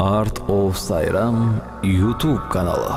Art of Sayram YouTube kanalı.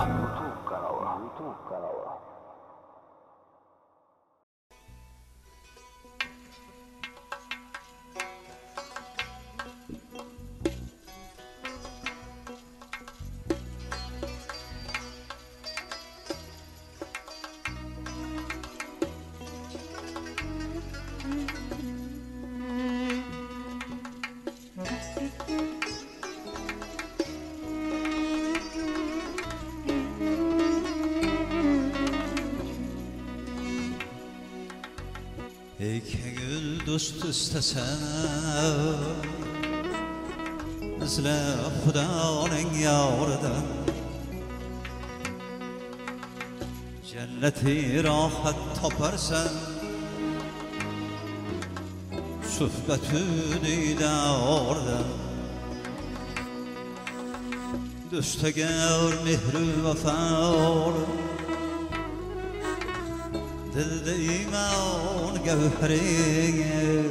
Suhbatu didordan Do'stagar mehri vafo Dilde iman gevheriye.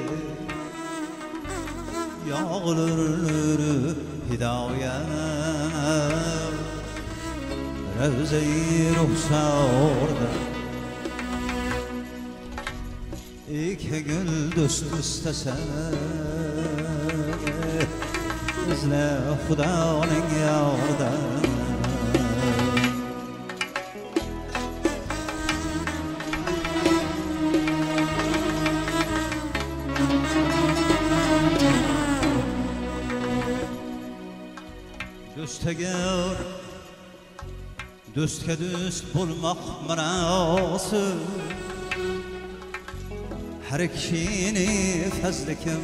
Yağılır hidayet Revze-i ruhsarda İki gül dost istesen İzle Xudoning yordam do'stagar do'stga do'st bo'lmoq ma'nosi fazli kim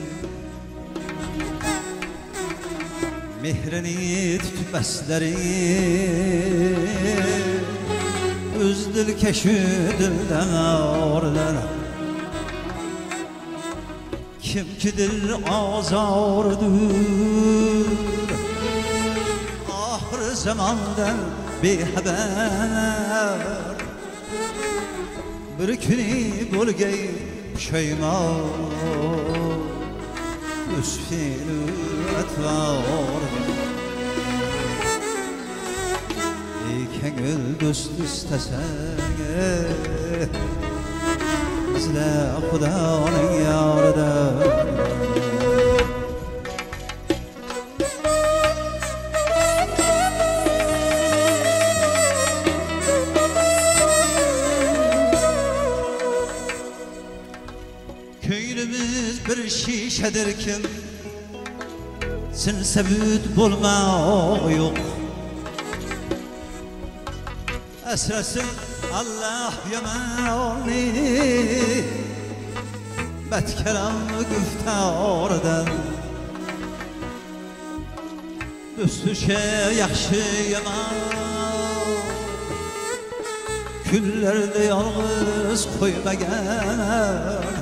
mehrini tutmaslari o'z dilkashi dildan orlar kimki dil ozordur ahir zamondan bexabar bir kuni bo'lgay o'z fe'lu atvor ey ko'ngil do'st istasang izla xudoning yorida şişedir kim Sinse büt bulma yok. Esresin Allah yemani Betkeram güftardan Üstüşe yakşı yaman Küllerde yalnız koymagan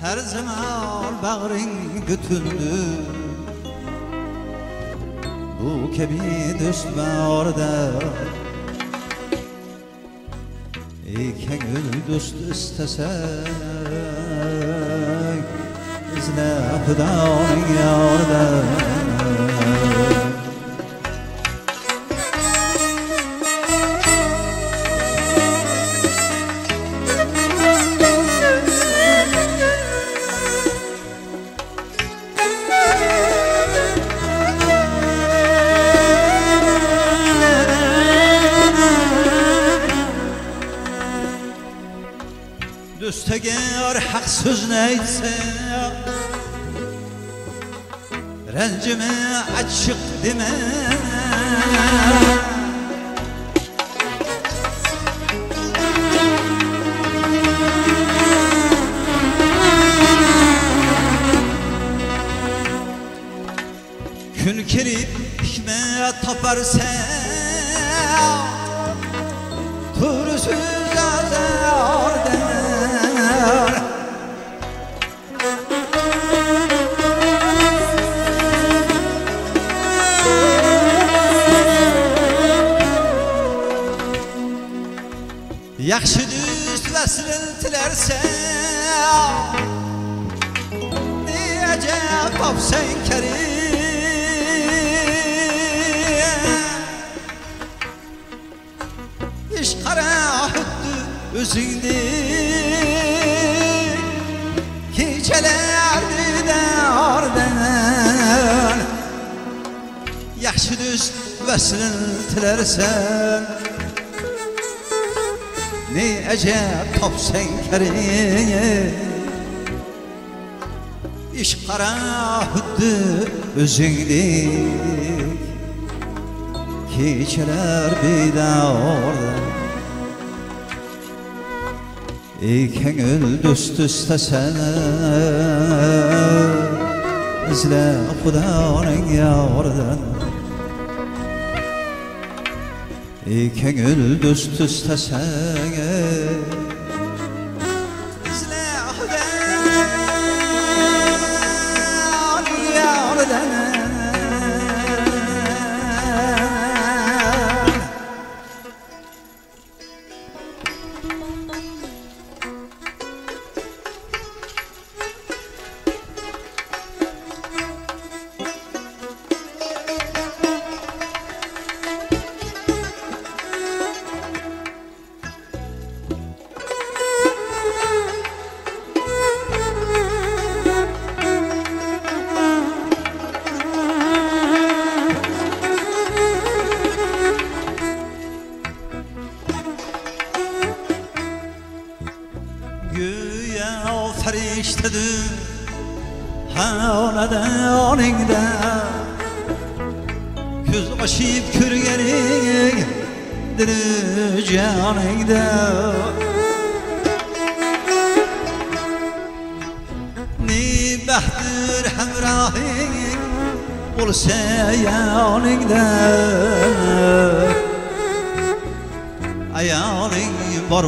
her zaman bağrın gütündü Bu kebi düşme orada İken gül dost istesek İzle hıda onun yolda Yaxşı düz və silintilərsə Deyəcəm tapsən kərim. İş qara hüddü üzündü Keçələrdi də ardənən Yaxşı düz və silintilərsən ne əcəb tapsan kərin İş qara hüddü özündük Keçələr bir də orada. İken öl düst üstesen İzle Kudanın yavrudan İken öl düst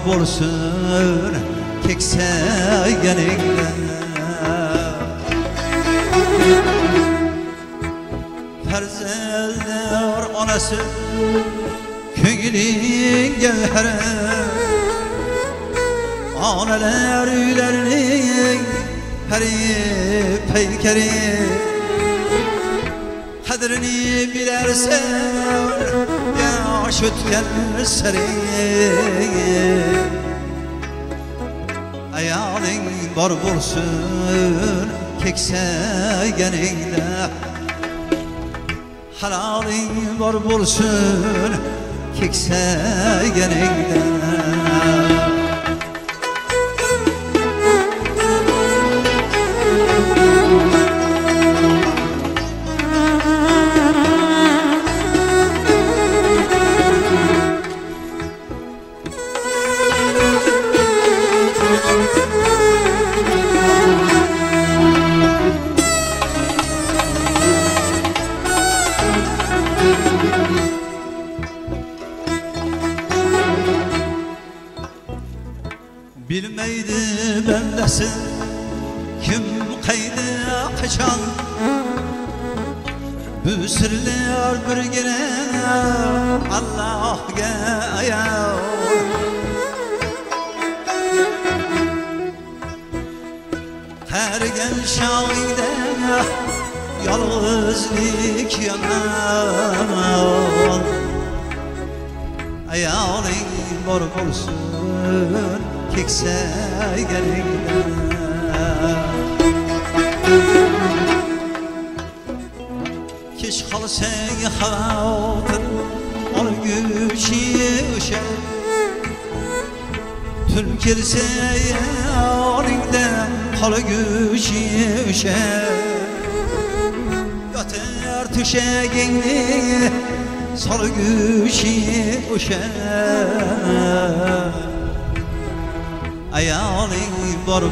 bor bo'lsin keksa yaningda Farzandlar onasi ko'ngling gavhari Onalar uylarining pari paykari qadrini bilarsan yosh o'tgan sari ayoling bor bo'lsin keksaganingda haloling bor bo'lsin keksaganingda Bilmeydi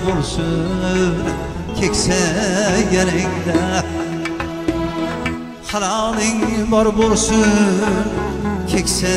bo'lsin keksa yaningda haloling bor bo'lsin keksa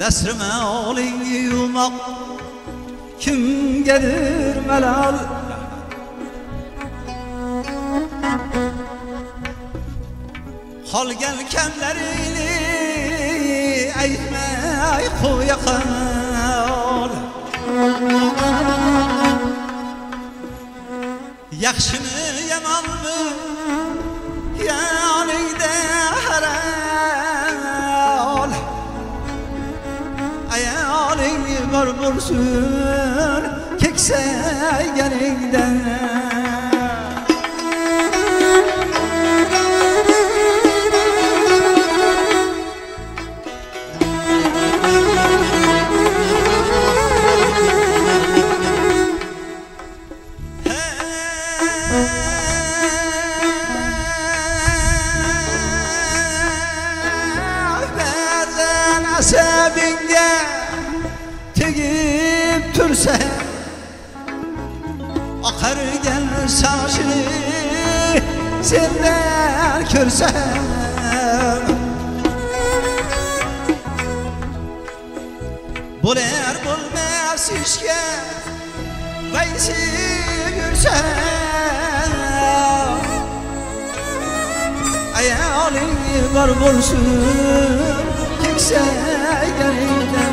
dasturmoling yuvmoq? Kimgadir malol? Qolgan kamlaringni aytmay qo'ya qol. Yaxshimi yomonmi yoningda Ayoling bor bo'lsin keksayganingda saçını senden körsem. Bular bulmaz işke Vaysi gürsem Hayaling var bulsun Kekse gelinden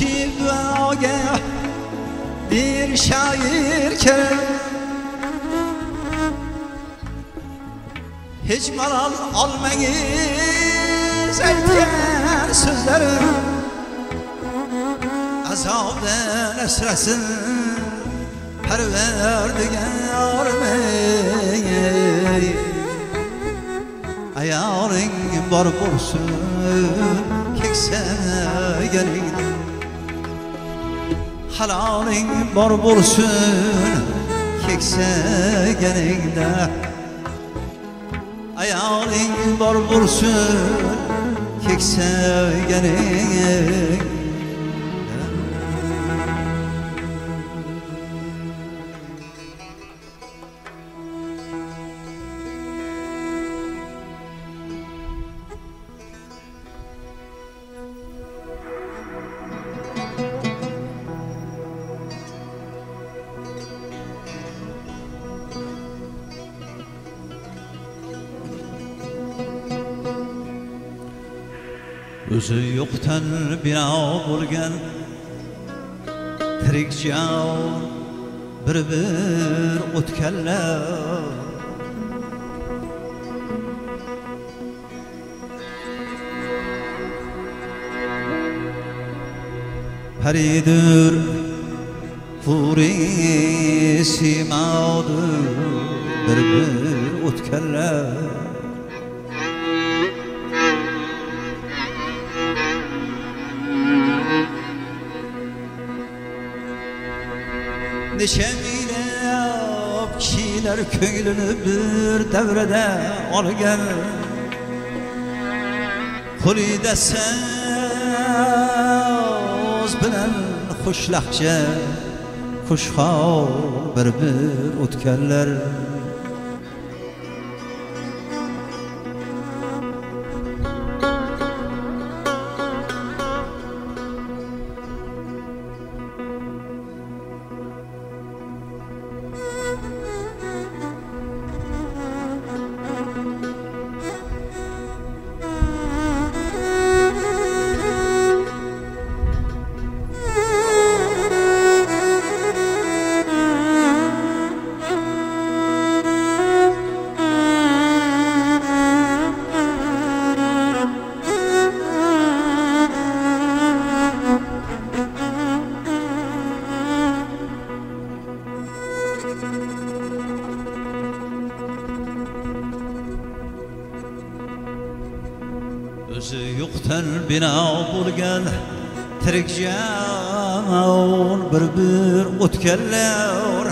Aşık duaga Bir şair kerem Hiç malal almayız Aytgan sözlerim azobdan asrasin parvardigar mey ayoling bor bo'lsin keksa galingda haloling bor bo'lsin keksa galingda ayoling bor bo'lsin keksa o'zi yo'qdan bino bo'lgan tirik bir bir o'tganlar paridur huri simadur bir bir o'tganlar necha minglab kishilar ko'nglini bir davrada olgan qo'lida so'z bilan xushlaqcha xushhol bir bir o'tganlar bir bir o'tganlar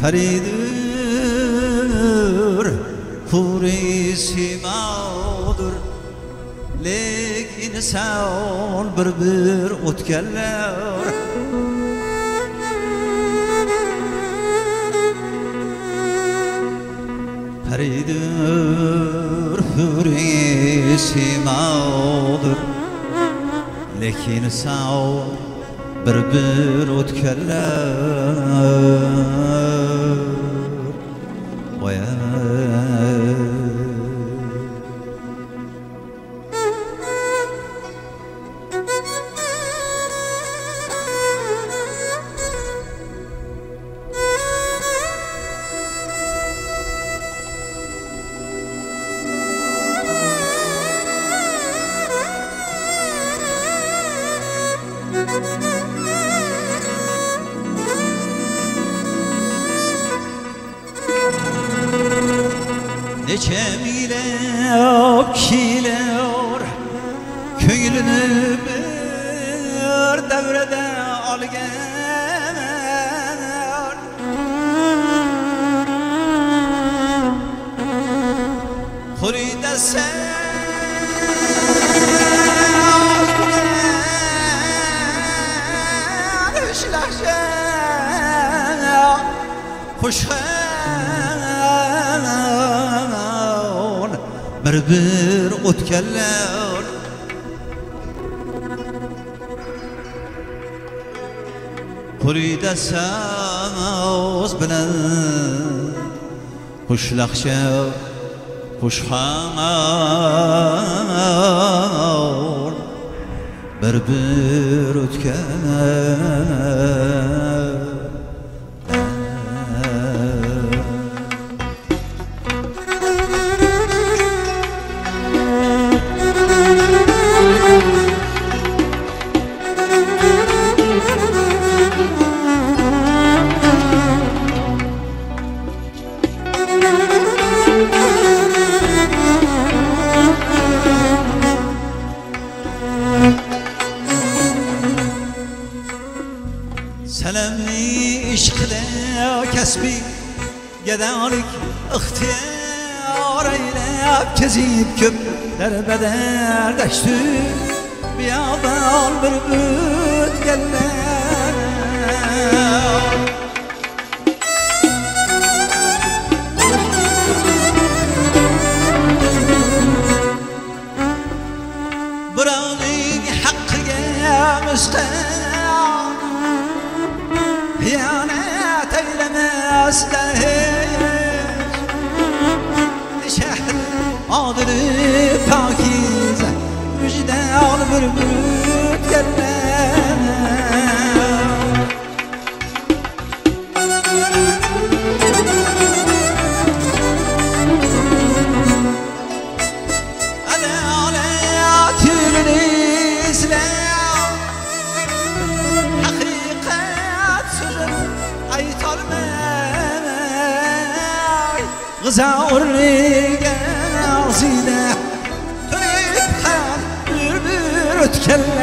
paridir huri simadır lek inson bir bir o'tganlar paridir huri simadır نه ساو بربر بر Hoşhan bir bir o'tganlar Qurida so'z bilan Xushlaqcha xushhamon bir bir o'tgan gadolik ixtiyor aylab kezib ko'p darbadar dashtu bu yoqda oldirib o'tganlar birovning haqqiga misqal adını pakize Müjde al bir büyük yerler Adaletinin İslam Hakikat sözü aytolmay G'zaurliga azida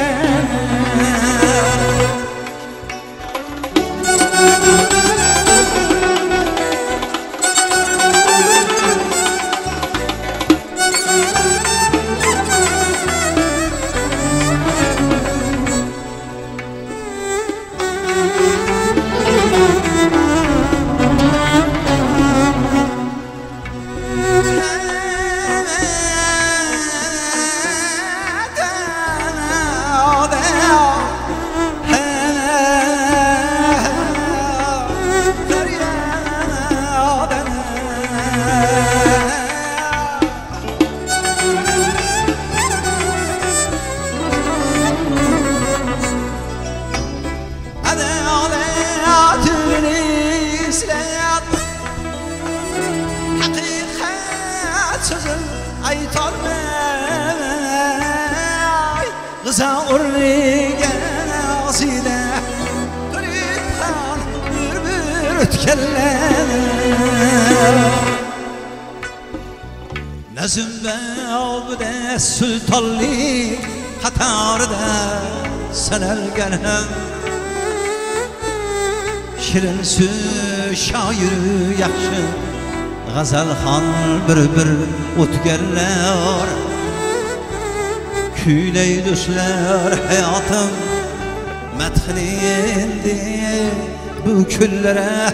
bir bir Nazım ve obde sultanlık Katarda sanarganem Şirin sü şairi yaxşı Gazalxon bir-bir o'tganlar Do'stlar hayotim madhini endi. Bu kunlara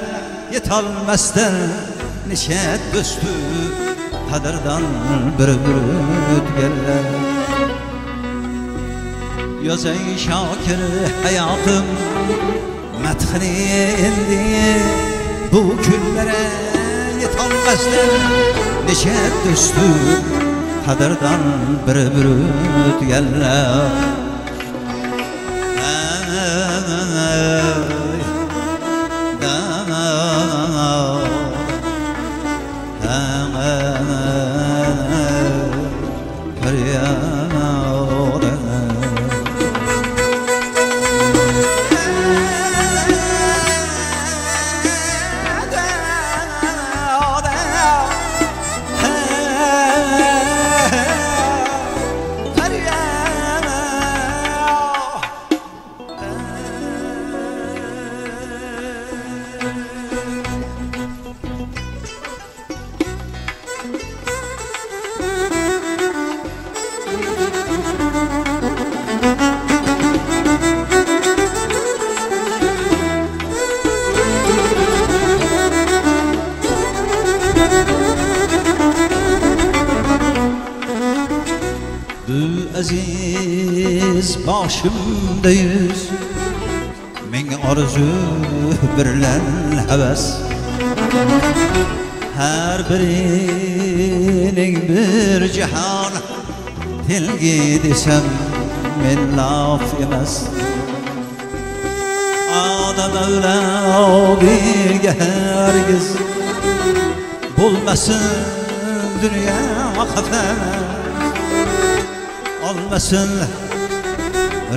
yetolmasdan nishat do'stu qadrdan bir-bir o'tganlar Yozay shokir hayotim madhini endi. Bu kunlara yetolmasdan nishat do'stu qadrdan bir-bir o'tganlar Bu aziz heves. Her birinin bir cihan. Tilgi desem min laf emas Adam Mevla bir hergiz Bulmasın dünya kafes olmasın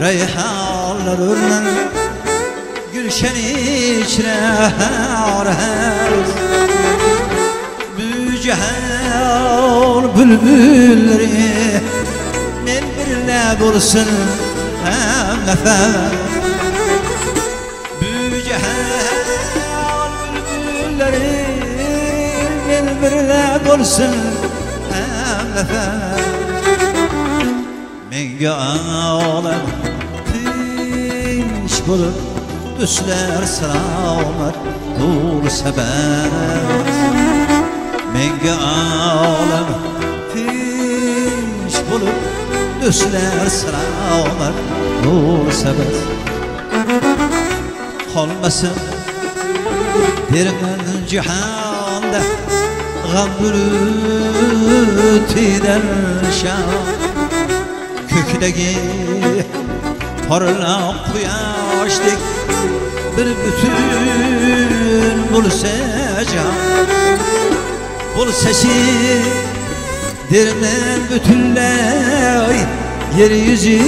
Reyhanlar Gülşen içre arhez Mücehel bülbülleri Men birle bulsun hem nefes Mücehel bülbülleri Men birle bulsun hem nefes olam tinch bo'lib Düşler salomat bo'lsa bas Menga olam tinch bo'lib Düşler salomat bo'lsa bas Qolmasin derman jahonda G'am bulutidan sham kökdagi parlaq quyoshdek bir bütün bo'lsa jon bo'lsachi derman butunlay yer yuzi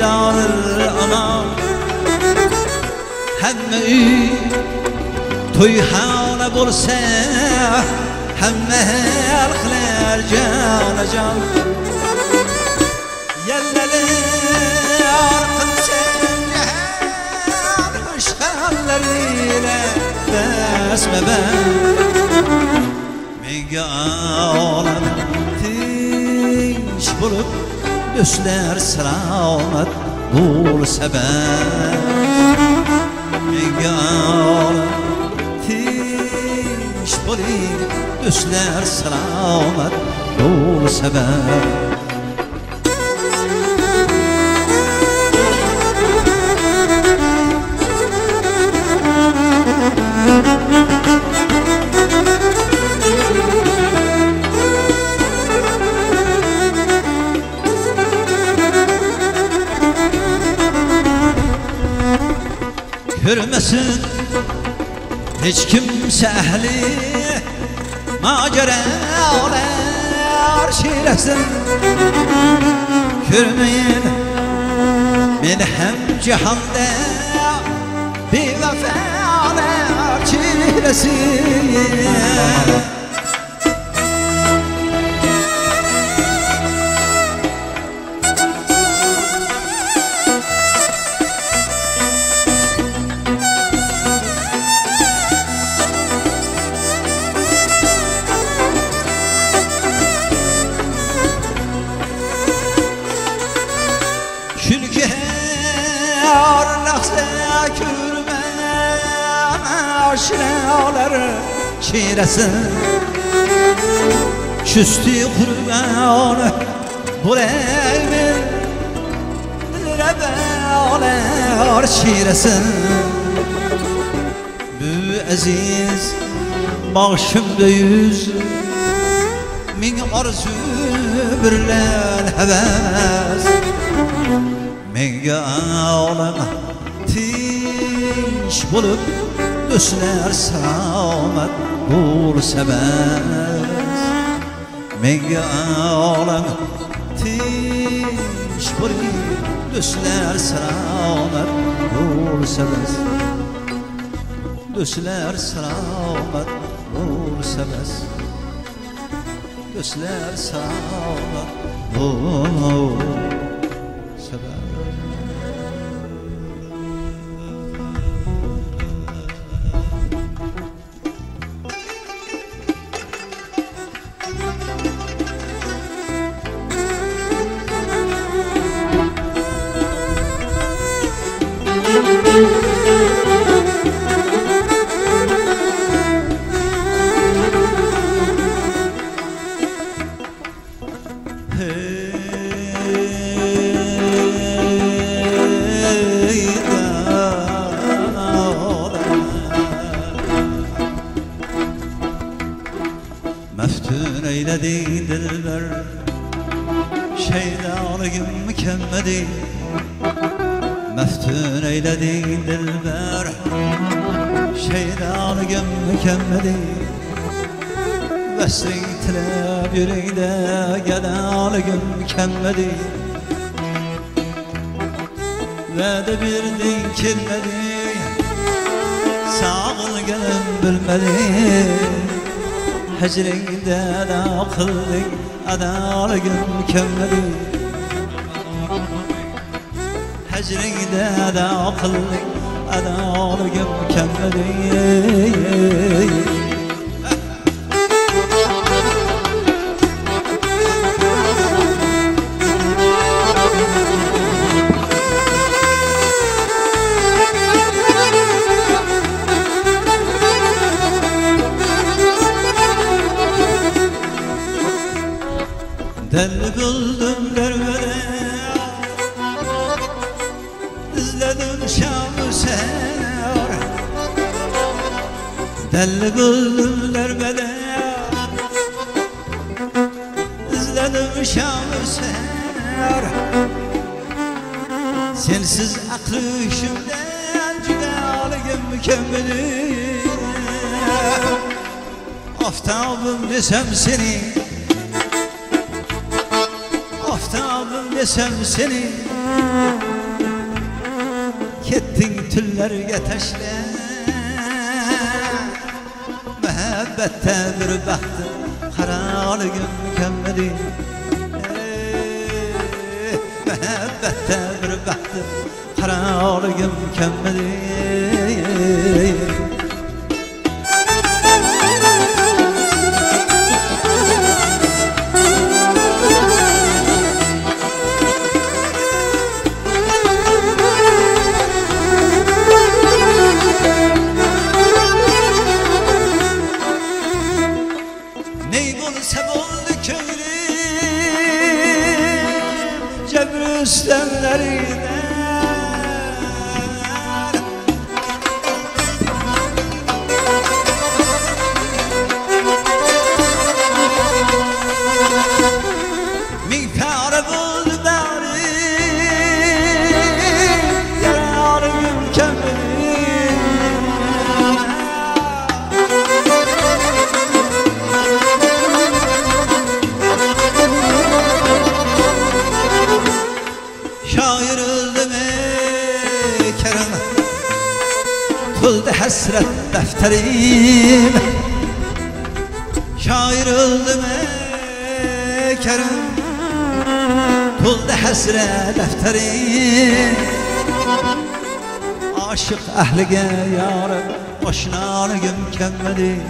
dağılır aman hamma uy to'yxona bo'lsa hamma xalqlar jonajon Yelleli Düşler selamet ben Mega olam tinch bulup Düşler selamet bulsa ben Görmesin. Hiç kimse ehli Maceralar şilesin Görmeyin men hem cihanda Bir vefalar çilesin çiresin Küstü kurbanı bu evin Rebeler çiresin Bu aziz başımda yüz. Min arzu birlen heves Menga ağlama tinç bulup Düşler sağlamak bul sebez Menga ağlama tinç bulup Düşler sağlamak bul sebez Düşler sağlamak bul sebez Düşler sağlamak bul sebez da kıldık adalgın mükemmeli Hecrinde da Cebr hasret defterim Şair öldüm ey Kerem Tuldu hasret defterim Aşık ehlige yarım Boşnalığım kemmedi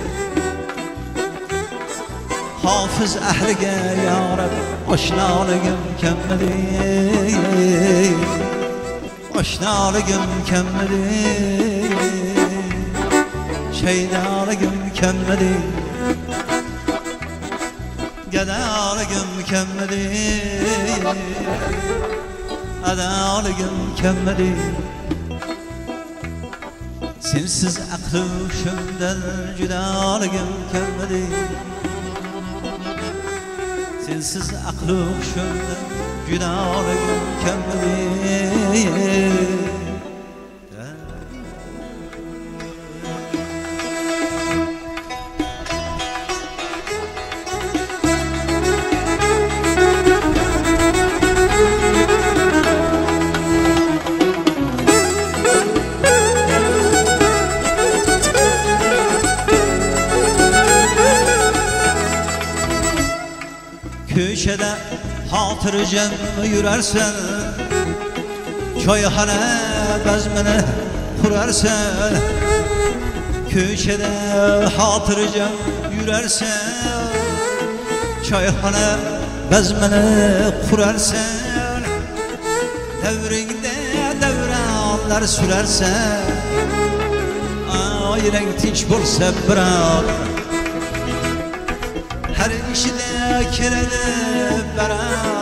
Hafız ehlige yarım Boşnalığım kemmedi Aşnalığım kemmedi Şeydalığım kemmedi Gedalığım kemmedi Adalığım kemmedi Sensiz aklı şümden Cüdalığım kemmedi Sensiz aklı şümden Cüdalığım kemmedi hatırcam yürersen Çayhane bezmini kurarsan Köşede hatırcam yürersen Çayhane bezmini kurarsan Devrinde devranlar sürersen Ailen tinç bulsa bırak. Her işde kirede berar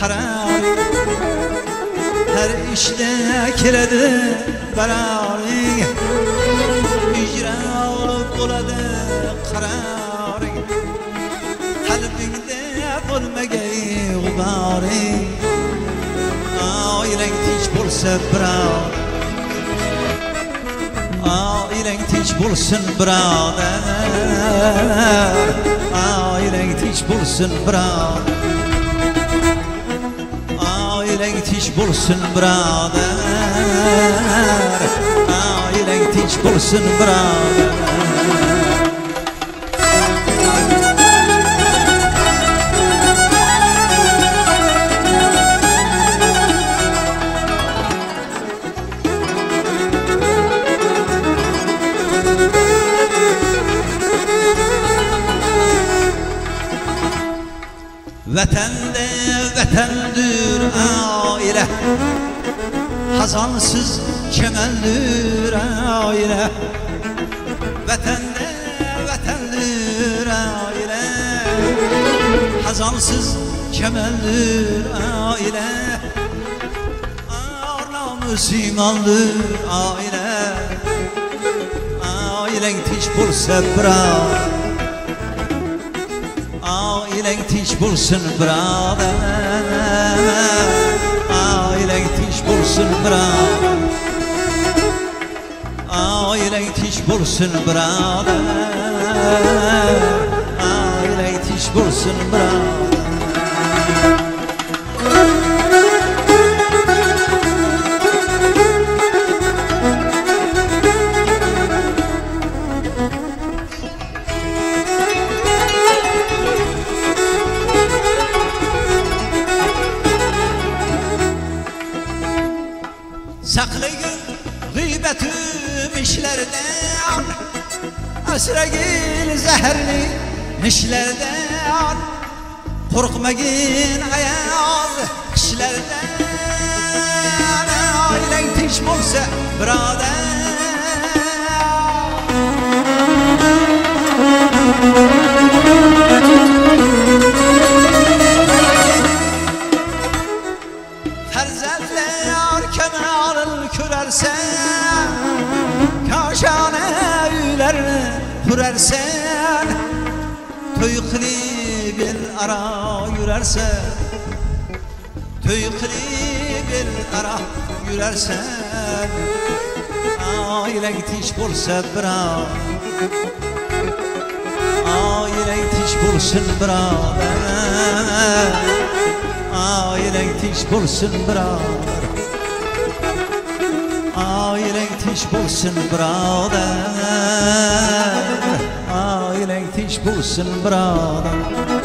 Karar Her işde kirede berar İcra olup buladı. Karar Kalbinde bulmagay gubari Ailen tinch bulsa birar Ailen tinch bulsun birodar Ailen tinch bulsun birodar tinch bulsun birodar Ailen tinch bulsun birodar Hazansız kemeldir aile. Vatanda vatandır aile. Hazansız kemeldir aile. Arnamus imandır aile. Ailen tinç bulsa bırak Ailen birader Ailen tinç bulsun birader. Ailen tinç bulsun birader. Ailen tinç bulsun Asragil zehirli işlerden Korkmayın ayaz işlerden Ailen tinç bulsa birader Ferzendler kemalın kürersen kurersen Tüykli bir ara yürersen Tüykli bir ara yürersen Ailen tiş bulsa bira Ailen tiş bulsun birader. Ailen tiş bulsun birader. Ailen tiş bulsun birader Ailen tiş bulsun birader Ailen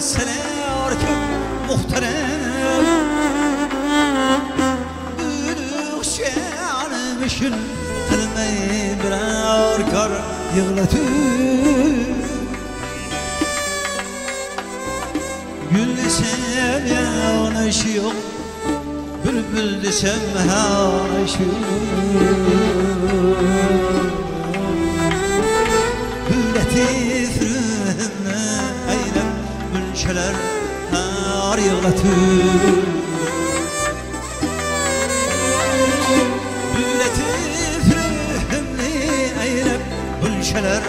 sene arka muhterem. Büyülük şealmişin Kılmayı birer kar yığlatır. Gül desem yanaşı yok Bülbül desem yanaşı yok keler her yığlatır Bületif rühümlü eylep Bülşeler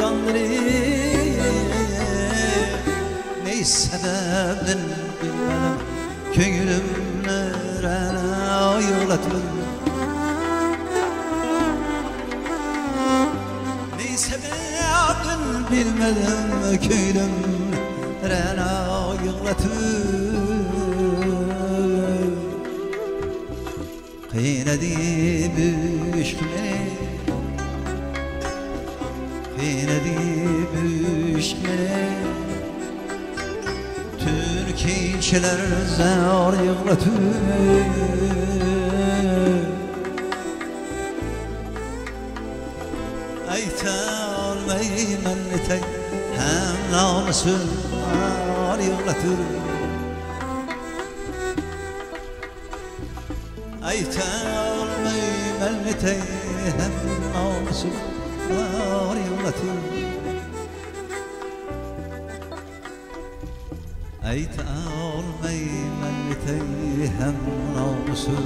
yanları. Ney sebebden bilmem Köyüm nerene ayırlatmam Ney sebebden bilmedim Köyüm nerene ayırlatır Kıyın edip üç Kıynadı büşkmeni Türkiye'ler zar yığlatır Aytan meymennetey hem namusun zar yığlatır Aytan meymennetey hem namusun zar yığlatır Ayt almay mellitey hem namusu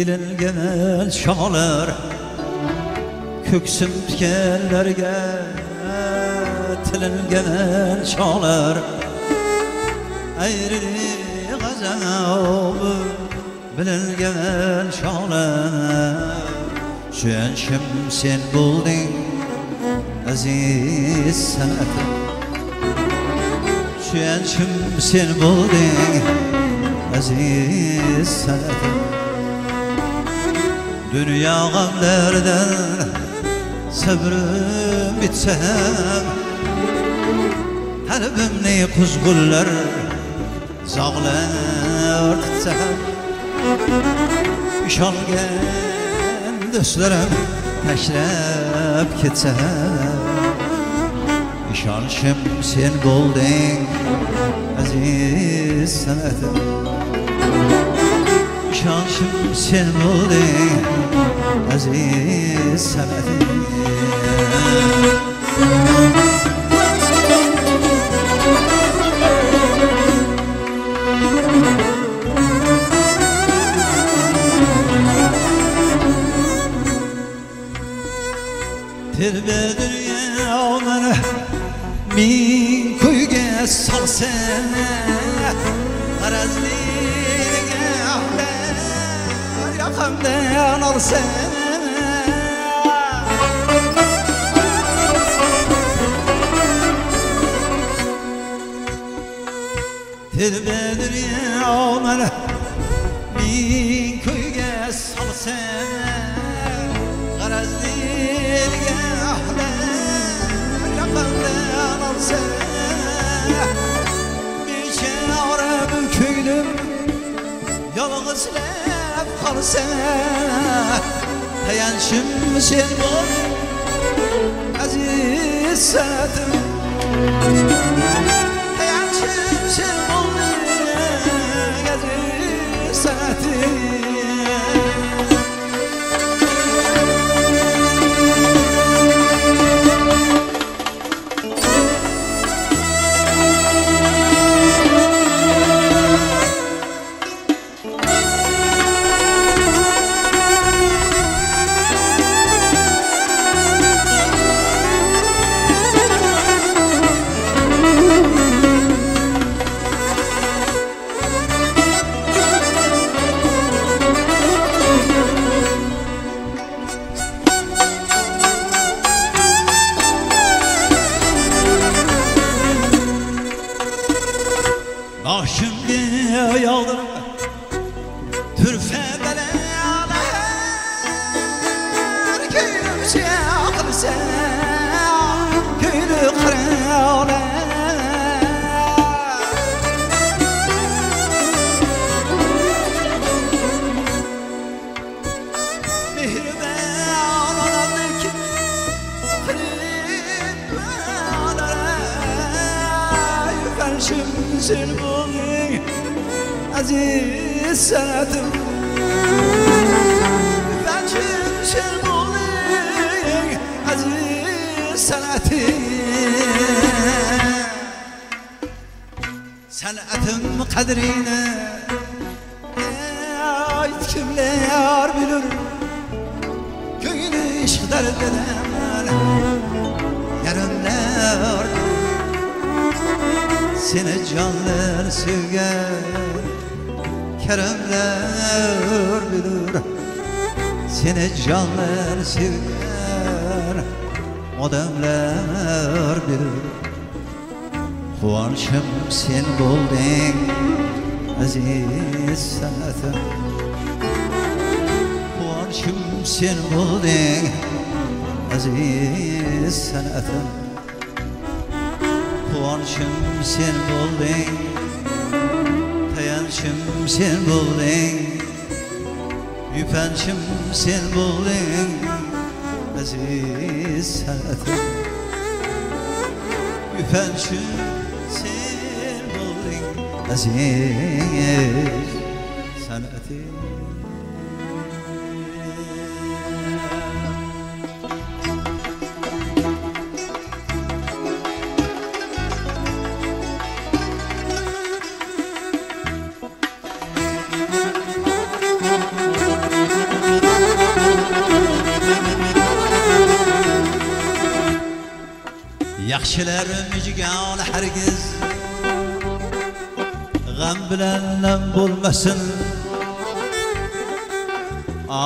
ilingan sholar ko'ksim tikanlarga tilingan sholar ayrili g'azabi bilingan sholar suyanchim sen bo'lding aziz san'atim Suyanchim sen bo'lding aziz san'atim Dunyo g'amlaridan sabrim bitsa ham qalbimni quzg'unlar zog'lar tutsa ham ishongan do'stlarim tashlab ketsa ham İşanışım sen bo'lding aziz san'atim Sen bo'lding aziz san'atim Tilbe dünya bana Min kuyga solsan Qarazliga ahlar yoqamdan olsan Tilbedir ya mana Min kuyga solsan Qarazliga ahlar yoqamdan olsan Bechora bu ko'nglim yolg'izlab qolsa tayanchim sen bo'l aziz sanatim tayanchim sen aziz san'atim. Yupanchim sen bo'lding aziz san'atim san'atim qadrini aytgimlar bilir. Ko'ngli ishq dardidan yarimlar seni canlar sevgan keremler bilir. Seni canlar sevgan odamlar bilir. Quvonchim sen bo'lding aziz san'atim quvonchim sen bo'lding aziz san'atim quvonchim sen bo'lding tayanchim sen bo'lding yupanchim sen bo'lding aziz san'atim yupanchim sen bo'lding aziz san'atim yaxshilar mujgan hargiz g'am bilan nam bo'lmasin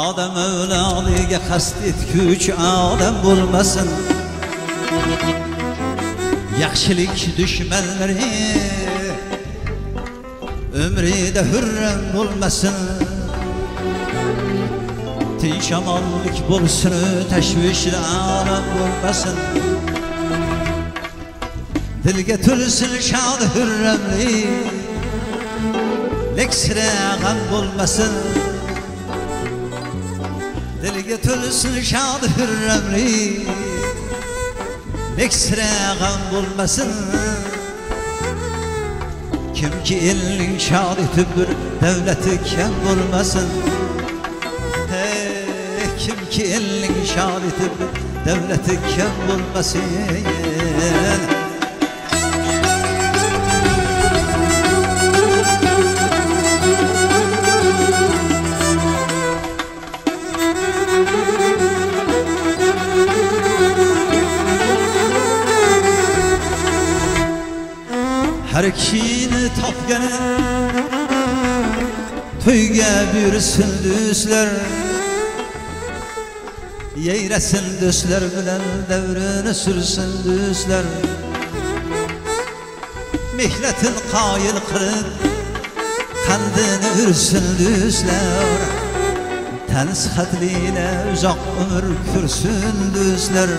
odam avlodiga qasd etguvchi odam bo'lmasin yaxshilik dushmanlari umrida hurram bo'lmasin tinch omonlik bo'lsin tashvishli olam bo'lmasin dilga to'lsin shod hurramli lek sira g'am bo'lmasin dilga to'lsin shod hurramli lek sira g'am bo'lmasin kimki shod etib bir davlati kam bo'lmasin Hey, kimki shod etib bir davlati kam bo'lmasin buyursin do'stlar Yayrasin do'stlar bilan davrini sursin do'stlar Mehnatin qoyil qilib qandini ursin do'stlar Tansihatliyle uzoq umr ko'rsin do'stlar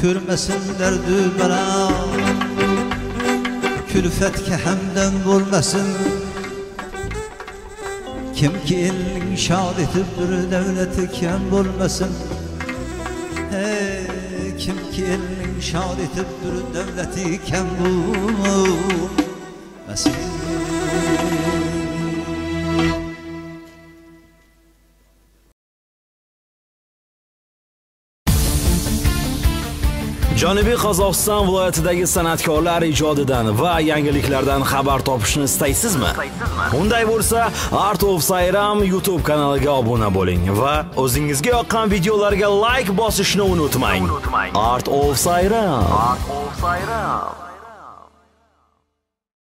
Ko'rmasinlar dubara Külfetke hemden bulmasın Kim ki elin şad etip bir devleti kem bulmasın Hey, kim ki elin şad etip bir devleti kem bulmasın Qozog'iston viloyatidagi san'atkorlar ijodidan va yangiliklardan xabar topishni istaysizmi? Unday bo'lsa, Art of Sayram YouTube kanaliga obuna bo'ling va o'zingizga yoqqan videolarga like bosishni unutmang. Art of Sayram. Art of Sayram.